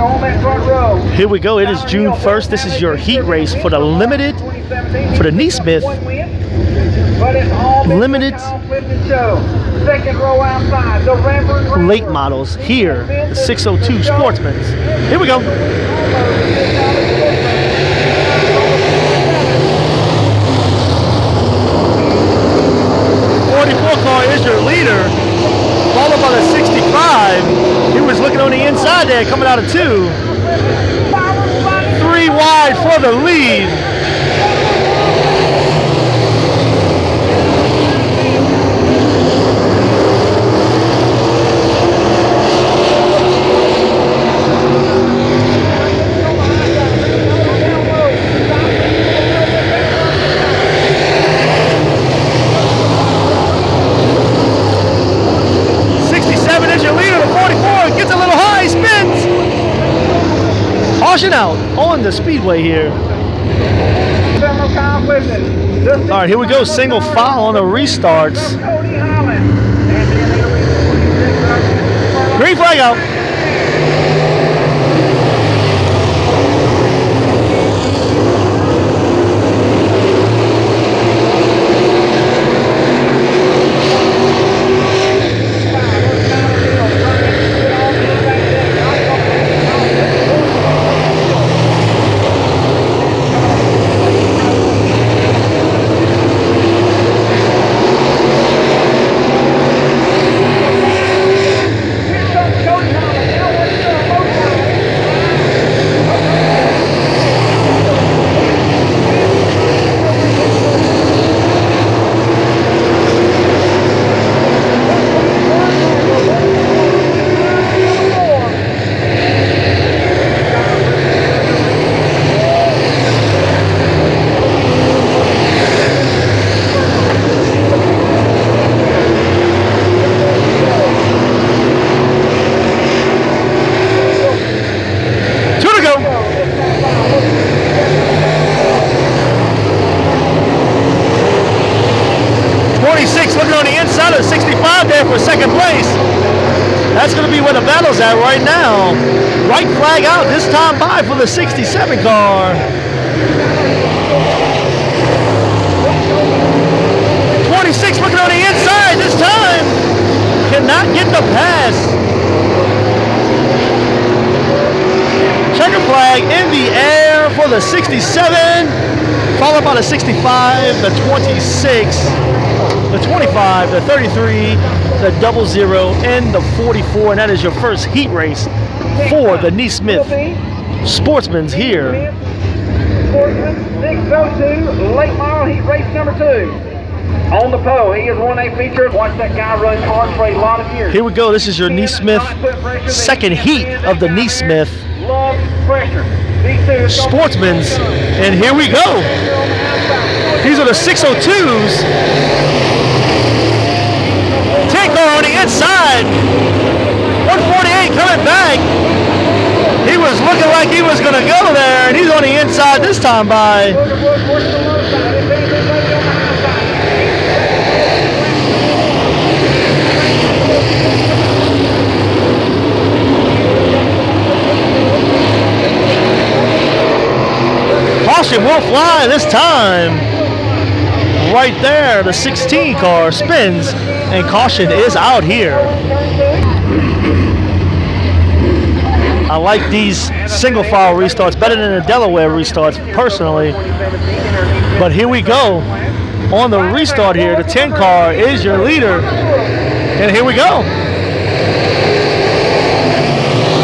Here we go. It is June 1st. This is your heat race for the limited, for the NeSmith But it's all been Limited- taken off with the show. Second row outside, the Reverend late models here, the 602 Sportsman's. Here we go. Forty-four car is your leader, followed by the 65. He was there, coming out of two. Three wide for the lead. Sixty-seven is your leader. The forty-four gets a little high, spins. Caution out on the speedway here. All right, here we go. Single file on the restarts. Green flag out. Two to go. Twenty-six of 65 there for second place. That's going to be where the battle's at right now. White flag out this time by for the 67 car. 26 looking on the inside this time. Cannot get the pass. Checker flag in the air for the 67, followed by the 65, the 26, the 25, the 33, the double zero, and the 44. And that is your first heat race for the NeSmith Sportsman's here. Sportsman 602, late model heat race number two. On the pole, he is one A feature. Watch that guy run cars for a lot of years. Here we go. This is your NeSmith second heat of the NeSmith pressure. Sportsman's. And here we go. These are the 602s. 10 car on the inside. 148 coming back. He was looking like he was going to go there, and he's on the inside this time by. Caution will fly this time. Right there, the 16 car spins, and caution is out here. I like these single file restarts better than the Delaware restarts personally. But here we go. On the restart here, the 10 car is your leader. And here we go.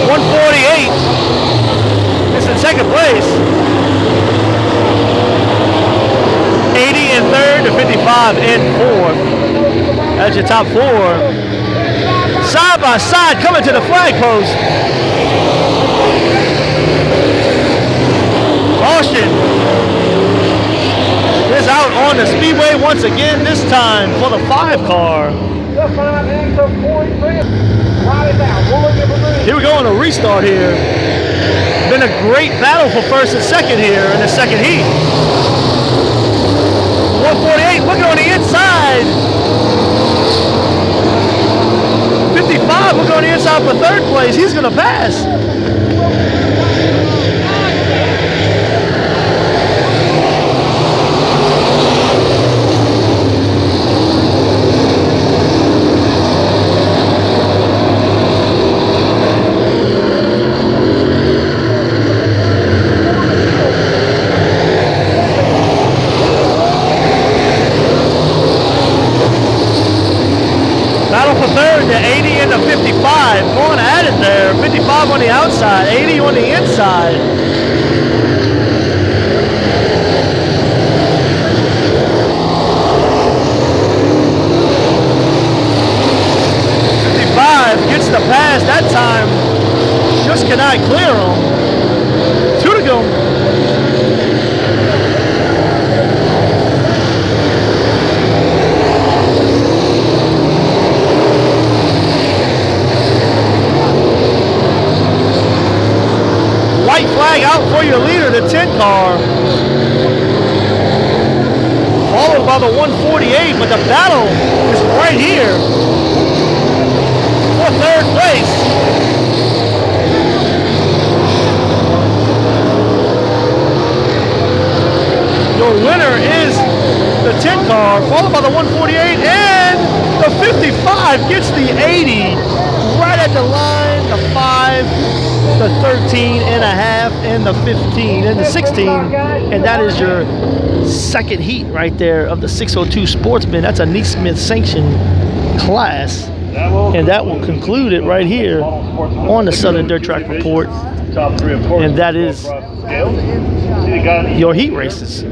148 is in second place. Fifty-five and fourth. That's your top four. Side by side coming to the flag post. Austin is out on the speedway once again, this time for the five car. Here we go on a restart here. Been a great battle for first and second here in the second heat. 148 looking on the inside. 55 looking on the inside for third place. He's going to pass. outside, 80 on the inside. Fifty-five gets the pass that time. Just cannot clear him. Two to go. White flag out for your leader, the 10 car. Followed by the 148, but the battle is right here for third place. Your winner is the 10 car, followed by the 148, and the 55 gets the 80 right at the line, the 5, the 13 and a half, and the 15, and the 16. And that is your second heat right there of the 602 Sportsman. That's a NeSmith sanctioned class. And that will conclude it right here on the Southern Dirt Track Report. Top three. And that is Across the scales. See the guy on the your heat races.